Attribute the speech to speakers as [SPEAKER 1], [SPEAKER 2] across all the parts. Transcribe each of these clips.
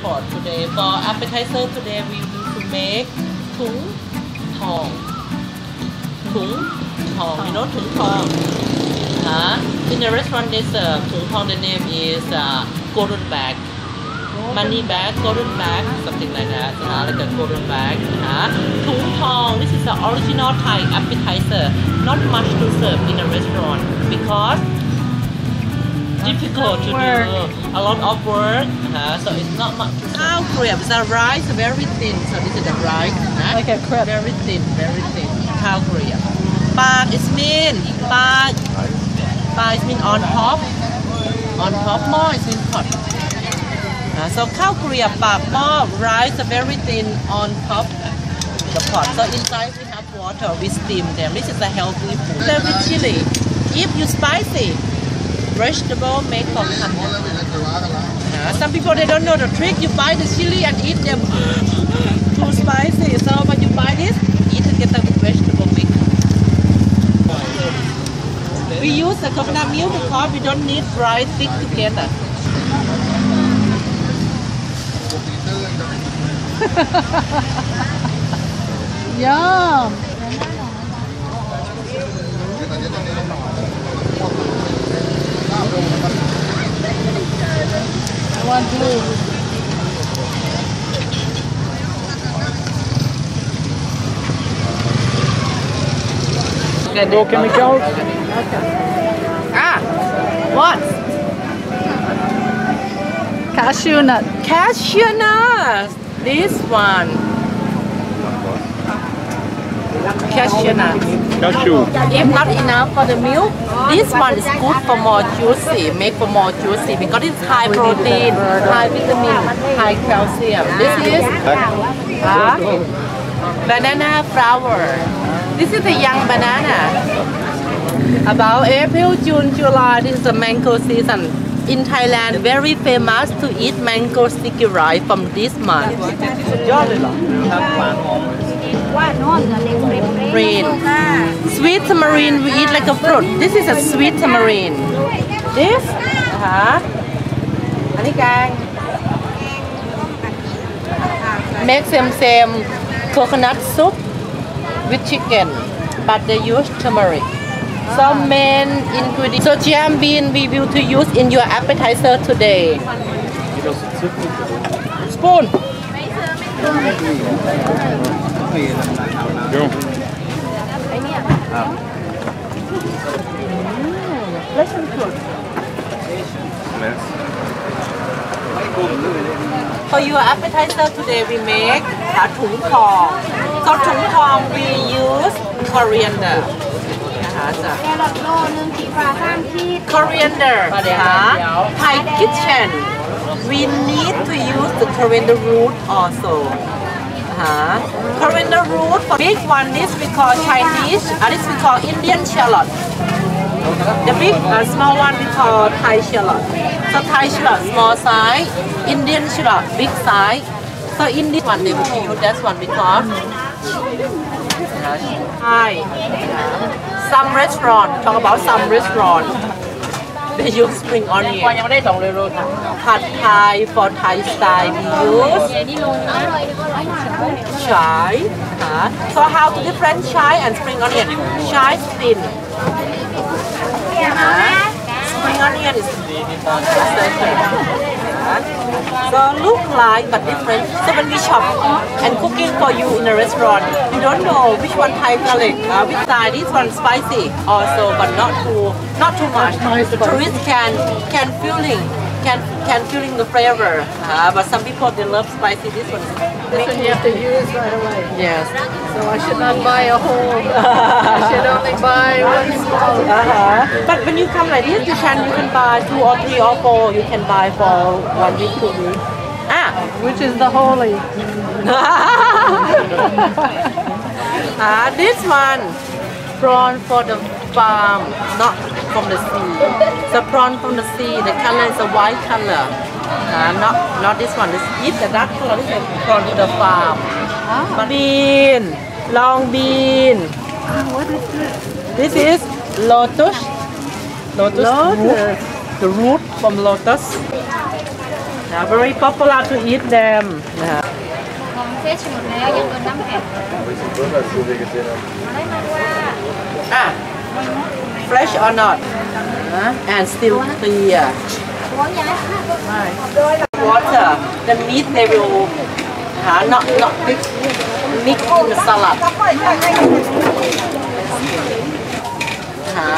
[SPEAKER 1] course today. For appetizer today, we need to make tung tong. Tung tong, you know tung tong. Huh? In the restaurant, they serve tung tong. The name is uh, golden bag. Money bag, golden bag, something like that. Uh, like a golden bag. Huh? Tung tong. This is the original Thai appetizer. Not much to serve in a restaurant because difficult to
[SPEAKER 2] Work.
[SPEAKER 1] do a lot of work uh, so it's not much cow crepe the rice very thin. So this is the rice uh,
[SPEAKER 2] Like a crepe.
[SPEAKER 1] very thin very thin. Cow crepe but it mean but but it mean on top. On top more it mean hot. Uh, so cow crepe but more rice very thin on top the pot. So inside we have water we steam them. This is a healthy food. Serve with chili if you spicy vegetable made from uh, some people they don't know the trick. You buy the chili and eat them too spicy. So when you buy this, eat together with vegetable mix. We use the coconut milk because we don't need dry thick together.
[SPEAKER 2] Yum. I want blue.
[SPEAKER 3] Då kan vi gå.
[SPEAKER 1] Ah, what?
[SPEAKER 2] Cashew nut.
[SPEAKER 1] Cashew nuts. This one. Cashew nuts.
[SPEAKER 3] Cashew.
[SPEAKER 1] If not enough for the milk, this one is good for more juicy, make for more juicy because it's high protein, high vitamin, high calcium. This is huh? banana flower. This is a young banana. About April, June, July, this is the mango season. In Thailand, very famous to eat mango sticky rice from this month. Rain. Sweet tamarind, we eat like a fruit. This is a sweet tamarind. This? Uh-huh. Ani. Make same same coconut soup with chicken, but they use turmeric. Some main ingredients. So jam bean we will to use in your appetizer today. Spoon
[SPEAKER 3] thì
[SPEAKER 1] For your appetizer today we make a thung thong. So thung thong we use coriander. Coriander. Thai kitchen. We need to use the coriander root also. นะคะ coriander root for big one this we call Chinese and this we call Indian shallot the big uh, small one we call Thai shallot so Thai shallot small size Indian shallot big size so in this one they will use that one because Thai some restaurant talk about some restaurant they use spring onion ยังไม่ได้ส่งเลยรู้ผัดไทย for Thai style we use chai ฮะ so how to different chai and spring onion chai thin ฮะ spring onion is so look like but different so when we shop and cooking for you in a restaurant you don't know which one Thai garlic uh, which side this one spicy also but not too not too much the tourist can can feeling can can feeling the flavor uh, but some people they love spicy this one
[SPEAKER 2] This one you have to use right away.
[SPEAKER 1] yes
[SPEAKER 2] So I should not buy a whole. I should only buy one small.
[SPEAKER 1] Uh-huh. but when you come like this you can you can buy two or three or four you can buy for one week two week ah
[SPEAKER 2] Which is the holy?
[SPEAKER 1] ah, this one prawn for the farm, not from the sea. So prawn from the sea, the color is a white color. Ah, not not this one. This if the dark color this is prawn to the farm.
[SPEAKER 2] Ah.
[SPEAKER 1] Bean, long bean.
[SPEAKER 2] What is this?
[SPEAKER 1] This is lotus. Lotus,
[SPEAKER 2] lotus.
[SPEAKER 1] Root, the root from lotus. Now very popular to eat them. Yeah. Ah, fresh or not? And still clear. Water, the meat they will uh, not, not mix in the salad. หา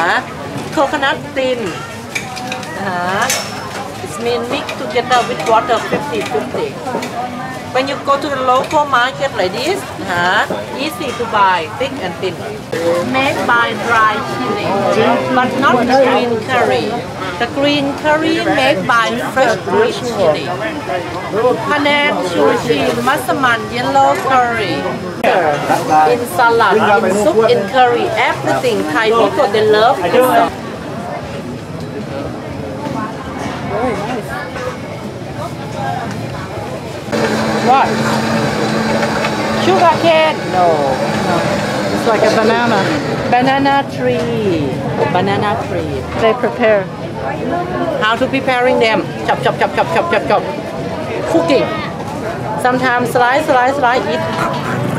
[SPEAKER 1] coconut thin หา it's mean mix together with water 50 50 when you go to the local market like this หา easy to buy thick and thin made by dry chili but not the green curry The green curry made by fresh green chili. Panang sushi, masaman, yellow curry. In salad, in soup, in curry, everything Thai people, they love it. What? Sugar cane? No. no.
[SPEAKER 2] It's like a banana.
[SPEAKER 1] Banana tree. Banana tree.
[SPEAKER 2] They prepare
[SPEAKER 1] how to preparing them? Chop, chop, chop, chop, chop, chop, chop. Cooking. Sometimes slice, slice, slice, eat.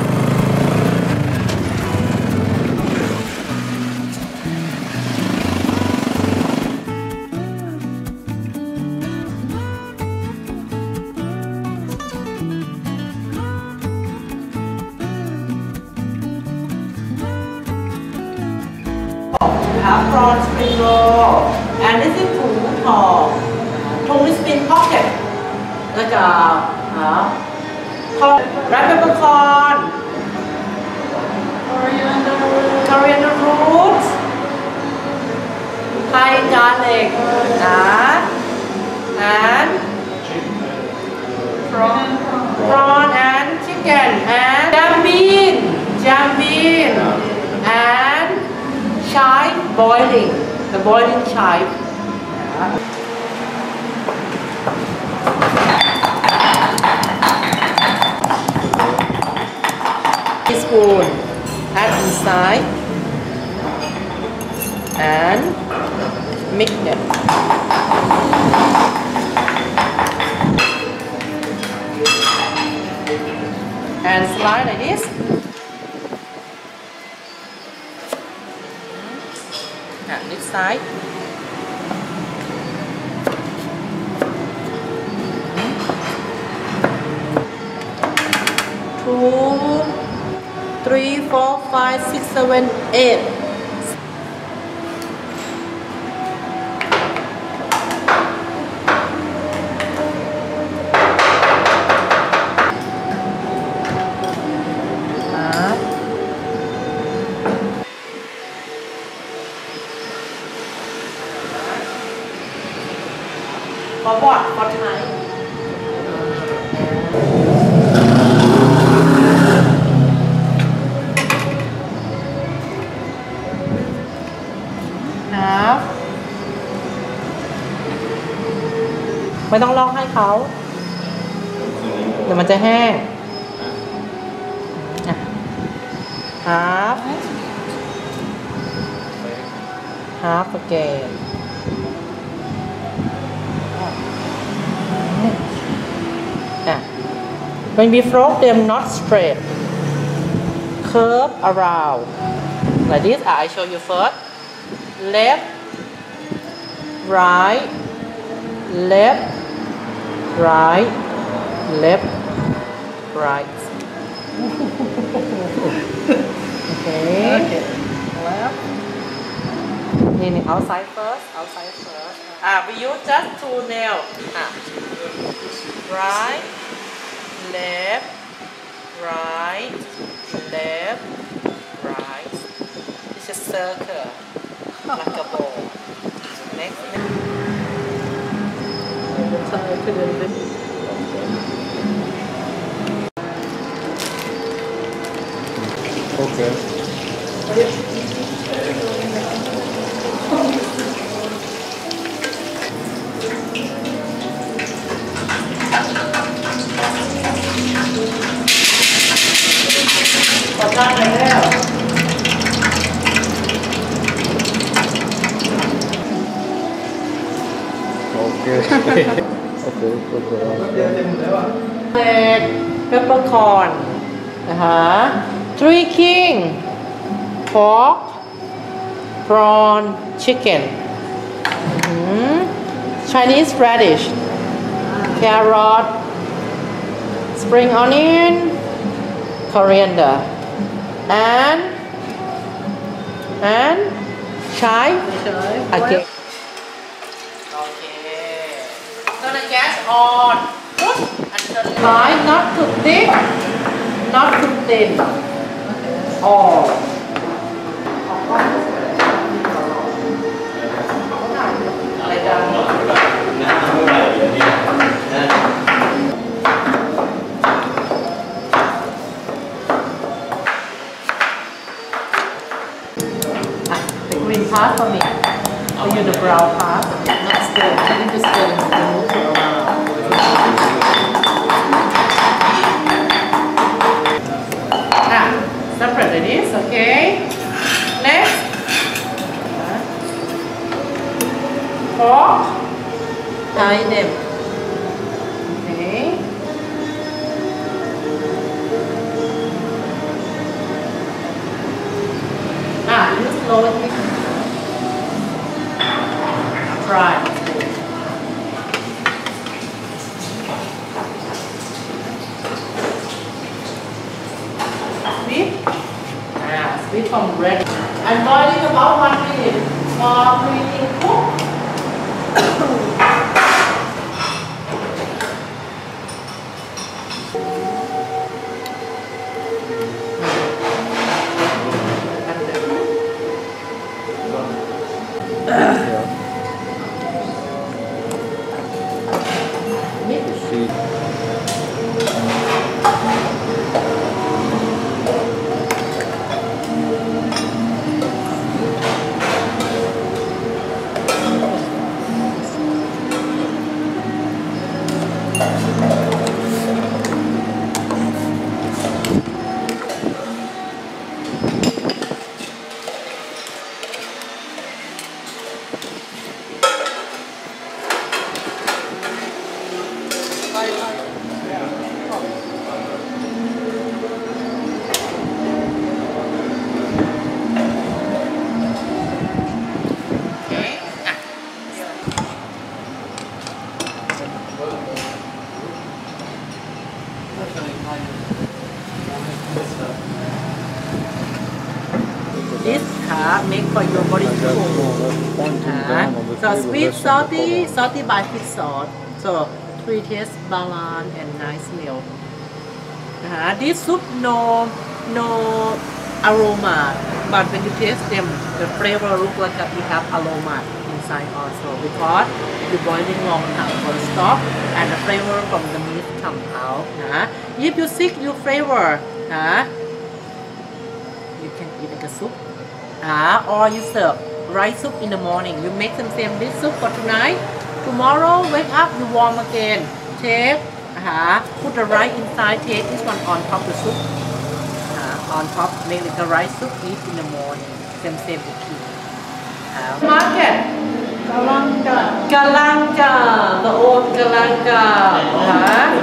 [SPEAKER 1] is ถุงทองถุง is been pocket แล้วก็หา corn red peppercorn coriander root Thai garlic นะ and prawn prawn and chicken and jambin jambin and chive boiling the boiling chive นะ teaspoon add inside and mix them and slide like this. And this side five six seven eight ขอบอดขอไทย ไม่ต้องลอกให้เขาเดี๋ยวมันจะแห้งอะฮับฮับโอเคอะ when we float them not straight curve around like this ah, I show you first left right left right, left, right. okay. Okay. Left. Then outside first, outside first. Ah, we use just two nails. Ah. Right, left, right, left, right. It's a circle, like a ball. Next.
[SPEAKER 3] Okay. Okay. Okay, okay.
[SPEAKER 1] egg peppercorn นะคะ three king pork prawn chicken อืม Chinese radish carrot spring onion coriander and and chai okay okay turn the gas on put Nein, not to thick, not to thin. Okay. Oh. Sweet, salty, salty by fish sauce. So three taste balance and nice meal. Uh, this soup no no aroma, but when you taste them, the flavor look like that we have aroma inside also because you boiling long time for stock and the flavor from the meat come out. Uh, if you seek your flavor, uh, you can eat like a soup. Ah, or you serve rice soup in the morning. You make some same dish soup for tonight. Tomorrow, wake up, you warm again. Take, ah, put the rice inside. Take this one on top the soup. Ah, on top, make like a rice soup. Eat in the morning. Same same to keep. Ah, market. Galanga. Galanga. The old Galanga. Ah,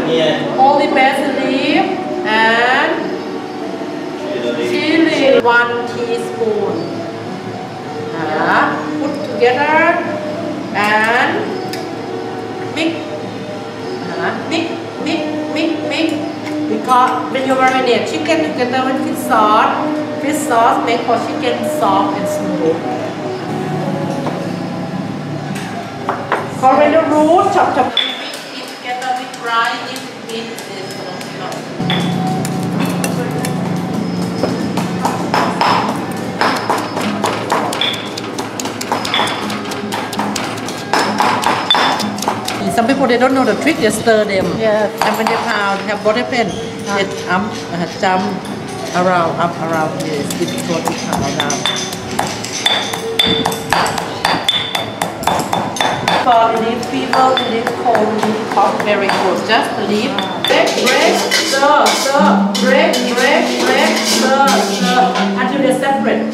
[SPEAKER 1] holy basil leaf and chili one teaspoon uh, together and mix. Uh, mix mix mix mix. Because when you marinate chicken together with fish sauce fish sauce make for chicken soft and smooth. Coriander root chop chop. Mix it together with rice this meat Some people they don't know the trick, they stir them.
[SPEAKER 2] Yes.
[SPEAKER 1] And when they pound, have body pain, they um, uh, jump around, up around this, is what we pound around. For relief fever, relief cold, relief cough, very good. Just leave, break, break, stir, stir, break, break, break, stir, stir, until they're separate.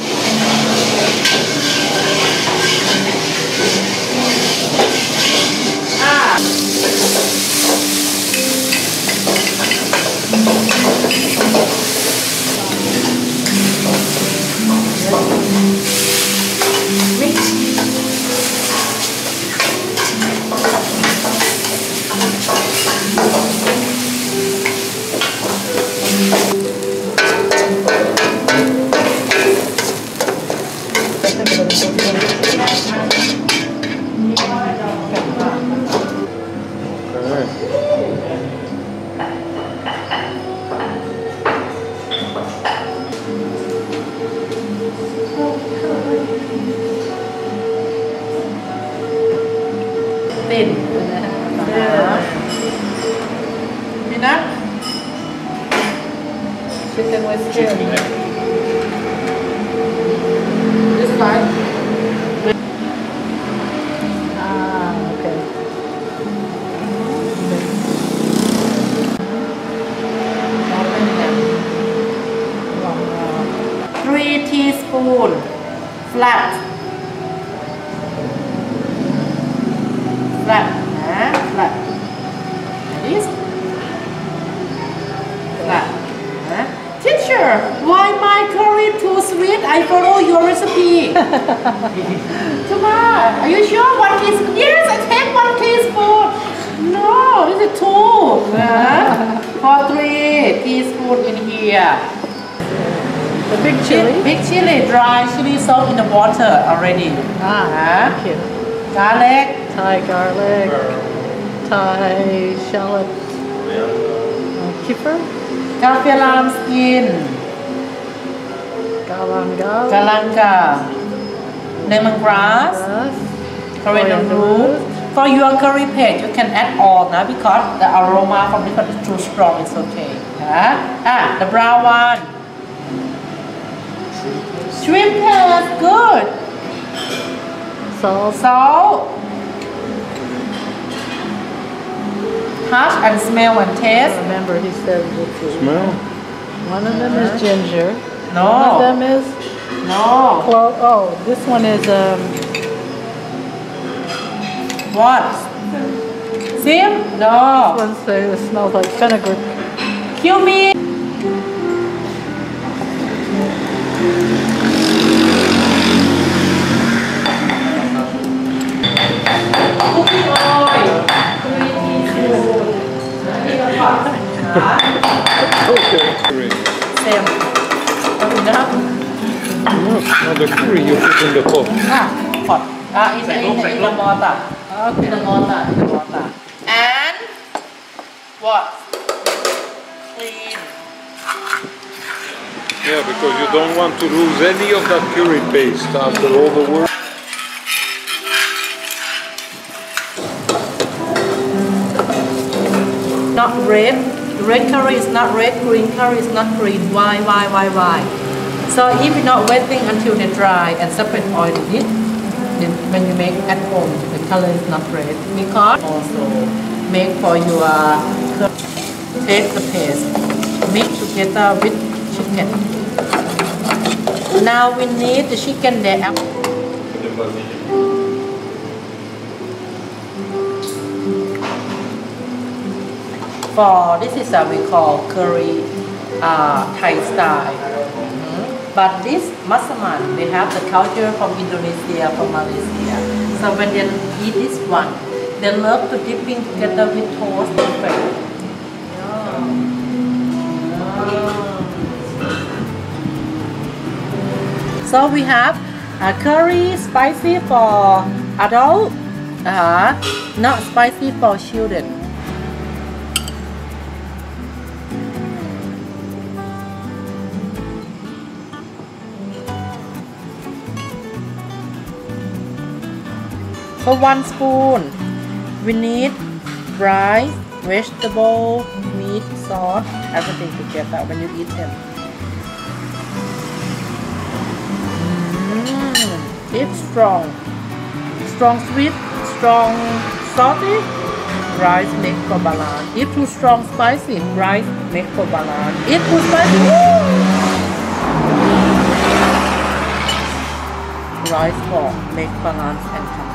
[SPEAKER 1] din.
[SPEAKER 2] Chicken with.
[SPEAKER 1] This side.
[SPEAKER 2] Ah, okay.
[SPEAKER 1] Three teaspoon flat teacher why my curry too sweet? I follow your recipe. Tuma are you sure? One teaspoon. Yes I take one teaspoon. No this is two. นะ for three teaspoon in here.
[SPEAKER 2] The big chili.
[SPEAKER 1] Big chili, dry chili salt in the water already.
[SPEAKER 2] Ah,
[SPEAKER 1] Huh?
[SPEAKER 2] thank you.
[SPEAKER 1] Garlic,
[SPEAKER 2] Thai garlic, Thai shallot, uh, kefir,
[SPEAKER 1] kaffir lime skin,
[SPEAKER 2] galangal,
[SPEAKER 1] galanga, lemongrass,
[SPEAKER 2] grass,
[SPEAKER 1] coriander root. For your curry paste, you can add all now because the aroma from this one is too strong. It's okay. Huh? Ah, the brown one. Shrimp paste, good.
[SPEAKER 2] salt,
[SPEAKER 1] Salt. Touch and smell and taste.
[SPEAKER 2] Remember, he said it's a-
[SPEAKER 3] Smell?
[SPEAKER 2] one of them is ginger. No. One of them is
[SPEAKER 1] no.
[SPEAKER 2] clove. Oh, this one is um,
[SPEAKER 1] What? Sim? No.
[SPEAKER 2] this one says it smells like fenugreek.
[SPEAKER 1] Cumin. Cooking
[SPEAKER 3] in the pot.
[SPEAKER 1] Ah, hot. Ah, in the, in the, in the mortar. In the mortar, in the mortar. And what? Clean.
[SPEAKER 3] Yeah, because you don't want to lose any of that curry paste after all the work.
[SPEAKER 1] Not red. Red curry is not red. Green curry is not green. Why, why, why, why? So if you're not waiting until they dry and separate oil in it, then when you make at home, the color is not red. Because also make for your take the paste, mix together with chicken. Now we need the chicken there. For this is what we call curry uh, Thai style. But this masaman, they have the culture from Indonesia, from Malaysia. So when they eat this one, they love to dipping together with toast and bread. So we have uh, curry spicy for adult, uh, not spicy for children. For one spoon, we need rice, vegetable, meat, sauce, everything together when you eat them. Mm, it's strong. Strong sweet, strong salty. Rice make for balance. If too strong spicy, rice make for balance. If too spicy, rice for make balance and come